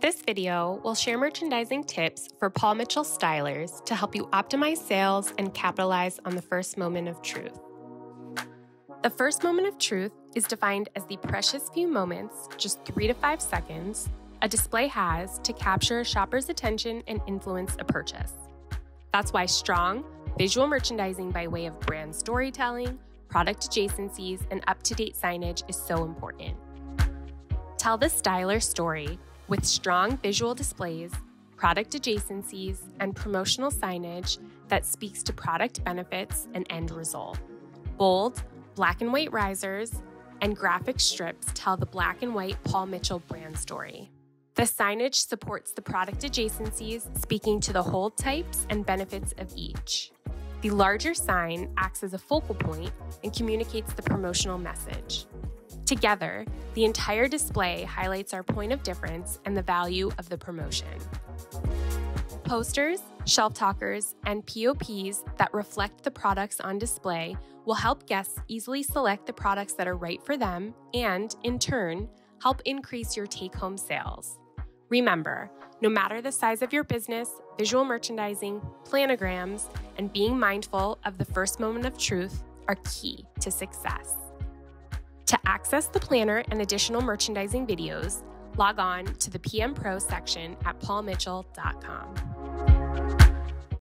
This video will share merchandising tips for Paul Mitchell stylers to help you optimize sales and capitalize on the first moment of truth. The first moment of truth is defined as the precious few moments, just three to five seconds, a display has to capture a shopper's attention and influence a purchase. That's why strong, visual merchandising by way of brand storytelling, product adjacencies, and up to date signage is so important. Tell the styler story with strong visual displays, product adjacencies, and promotional signage that speaks to product benefits and end result. Bold, black and white risers, and graphic strips tell the black and white Paul Mitchell brand story. The signage supports the product adjacencies, speaking to the hold types and benefits of each. The larger sign acts as a focal point and communicates the promotional message. Together, the entire display highlights our point of difference and the value of the promotion. Posters, shelf talkers, and POPs that reflect the products on display will help guests easily select the products that are right for them and, in turn, help increase your take home sales. Remember, no matter the size of your business, visual merchandising, planograms, and being mindful of the first moment of truth are key to success. To access the planner and additional merchandising videos, log on to the PM Pro section at paulmitchell.com.